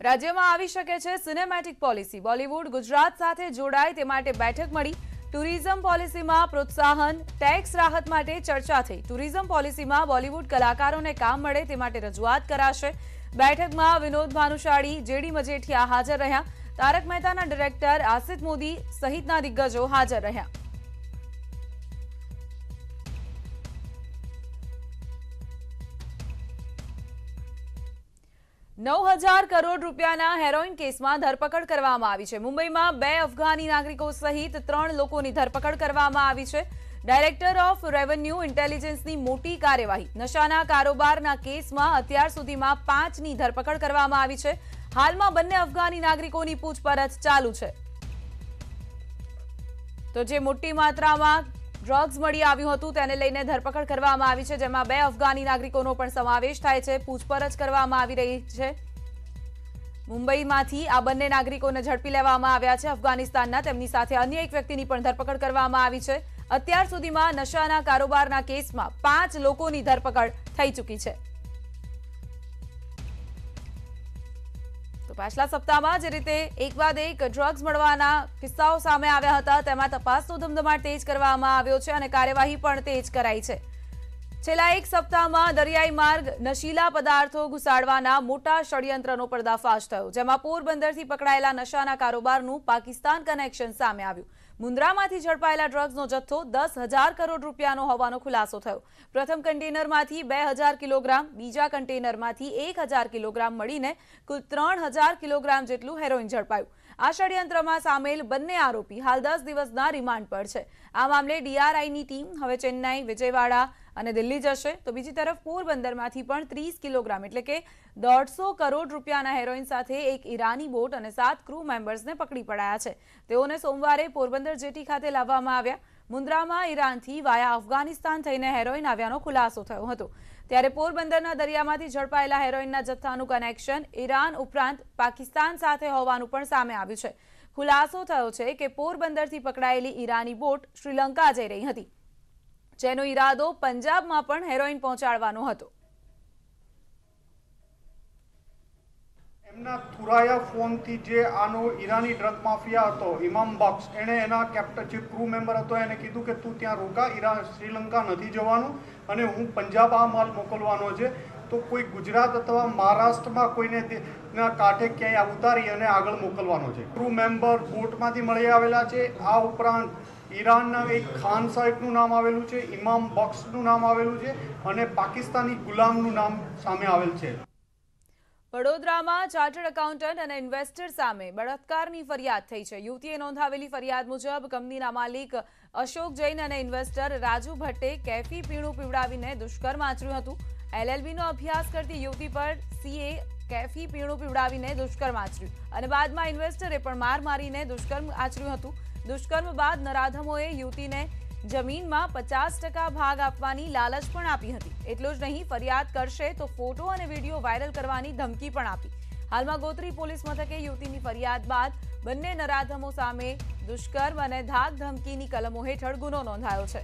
રાજ્યમાં આવી શકે છે સિનેમેટિક પોલિસી બોલિવૂડ ગુજરાત સાથે જોડાય તે માટે બેઠક મળી ટુરિઝમ પોલિસીમાં પ્રોત્સાહન ટેક્સ રાહત માટે ચર્ચા થઈ ટુરિઝમ પોલિસીમાં બોલિવૂડ કલાકારોને કામ મળે તે માટે રજૂઆત કરાશે બેઠકમાં વિનોદ ભાનુશાળી જેડી મજેઠિયા હાજર રહ્યા તારક મહેતાના ડિરેક્ટર આસિત મોદી સહિતના દિગ્ગજો હાજર રહ્યા નવ હજાર કરોડ રૂપિયાના હેરોઇન કેસમાં ધરપકડ કરવામાં આવી છે. મુંબઈમાં બે અફઘાની નાગરિકો સહિત ત્રણ લોકોની ધરપકડ કરવામાં આવી છે. ડાયરેક્ટર ઓફ રેવન્યુ ઇન્ટેલિજન્સની મોટી કાર્યવાહી. નશાના કારોબારના કેસમાં અત્યાર સુધીમાં પાંચની ધરપકડ કરવામાં આવી છે. હાલમાં બંને અફઘાની નાગરિકોની પૂછપરછ ચાલુ છે. તો જે મોટી માત્રામાં ડ્રગ્સ મળી આવ્યું હતું, તેને લઈને ધરપકડ કરવામાં આવી છે, જેમાં બે અફઘાની નાગરિકોનો પણ સમાવેશ થાય છે, પૂછપરછ કરવામાં આવી રહી છે. મુંબઈમાંથી આ બંને નાગરિકોને ઝડપી લેવામાં આવ્યા છે. અફઘાનિસ્તાનના તેમની સાથે અન્ય એક વ્યક્તિની પણ ધરપકડ કરવામાં આવી છે. અત્યાર સુધીમાં નશાના કારોબારના કેસમાં પાંચ લોકોની ધરપકડ થઈ ચૂકી છે. તો પાછલા સપ્તાહમાં જે રીતે એક બાદ એક ડ્રગ્સ મળવાના કિસ્સાઓ સામે આવ્યા હતા. તેમાં તપાસનો ધમધમાટ તેજ કરવામાં આવ્યો છે અને કાર્યવાહી પણ તેજ કરાઈ છે. છેલ્લા એક સપ્તાહમાં દરિયાઈ માર્ગ નશીલા પદાર્થો ઘુસાડવાના મોટા ષડયંત્રનો પર્દાફાશ થયો, જેમાં પોરબંદરથી પકડાયેલા નશાના કારોબારનું પાકિસ્તાન કનેક્શન સામે આવ્યું. મુન્દ્રામાંથી ઝડપાયેલા ડ્રગ્સનો જથ્થો દસ હજાર કરોડ રૂપિયાનો હોવાનો ખુલાસો થયો. પ્રથમ કન્ટેનરમાંથી બે હજાર કિલોગ્રામ, બીજા કન્ટેનરમાંથી એક હજાર કિલોગ્રામ મળીને કુલ ત્રણ હજાર કિલોગ્રામ જેટલું હેરોઇન ઝડપાયું. આ ષડયંત્રમાં સામેલ બંને આરોપી હાલ દસ દિવસના રિમાન્ડ પર છે. આ મામલે ડીઆરઆઈની ટીમ હવે ચેન્નાઈ, વિજયવાડા અને દિલ્હી જશે, તો બીજી તરફ પોરબંદરમાંથી પણ ત્રીસ કિલોગ્રામ, એટલે કે દોઢસો કરોડ રૂપિયાના હેરોઇન સાથે એક ઈરાની બોટ અને સાત ક્રૂ મેમ્બર્સને પકડી પડાયા છે. તેઓને સોમવારે પોરબંદર જેટી ખાતે લાવવામાં આવ્યા. મુન્દ્રામાં ઈરાનથી વાયા અફઘાનિસ્તાન થઈને હેરોઇન આવ્યાનો ખુલાસો થયો હતો. ત્યારે પોરબંદરના દરિયામાંથી ઝડપાયેલા હેરોઇનના જથ્થાનું કનેક્શન ઈરાન ઉપરાંત પાકિસ્તાન સાથે હોવાનું પણ સામે આવ્યું છે. ખુલાસો થયો છે કે પોરબંદરથી પકડાયેલી ઈરાની બોટ શ્રીલંકા જઈ રહી હતી. જેનો ઈરાદો પંજાબમાં પણ હેરોઇન પહોંચાડવાનો હતો. એમના થુરાયા ફોનથી જે આનો ઈરાની ડ્રગ માફિયા હતો ઇમામ બક્સ એણે એના કેપ્ટન જે ક્રૂ મેમ્બર હતો, એને કીધું કે તું ત્યાં રોકા ઈરાન શ્રીલંકા નથી જવાનું અને હું પંજાબ આ માલ મોકલવાનો છે. તો કોઈ ગુજરાત અથવા મહારાષ્ટ્રમાં કોઈને કાંઠે ક્યાંય ઉતારી અને આગળ મોકલવાનો છે. ક્રૂ મેમ્બર બોટમાંથી મળી આવેલા છે. આ ઉપરાંત ઈરાનના એક ખાન સાહેબનું નામ આવેલું છે, ઇમામ બક્સનું નામ આવેલું છે અને પાકિસ્તાની ગુલામનું નામ સામે આવેલ છે. વડોદરામાં ચાર્ટર્ડ એકાઉન્ટન્ટ અને ઇન્વેસ્ટર સામે બળાત્કારની ફરિયાદ થઈ છે. યુવતીએ નોંધાવેલી ફરિયાદ મુજબ કંપનીના માલિક અશોક જૈન અને ઇન્વેસ્ટર રાજુ ભટ્ટે કેફી પીણું પીવડાવીને દુષ્કર્મ આચર્યું હતું. એલએલબીનો અભ્યાસ કરતી યુવતી પર સીએ કેફી પીણું પીવડાવીને દુષ્કર્મ આચર્યું અને બાદમાં ઇન્વેસ્ટરે પણ માર મારીને દુષ્કર્મ આચર્યું હતું. દુષ્કર્મ બાદ નરાધમોએ યુવતીને જમીનમાં પચાસ ટકા ભાગ આપવાની લાલચ પણ આપી હતી. એટલું જ નહીં, ફરિયાદ કરશે તો ફોટો અને વીડિયો વાયરલ કરવાની ધમકી પણ આપી. હાલમાં ગોત્રી પોલીસ મથકે યુવતીની ફરિયાદ બાદ બંને નરાધમો સામે દુષ્કર્મ અને ધાક ધમકીની કલમો હેઠળ ગુનો નોંધાયો છે.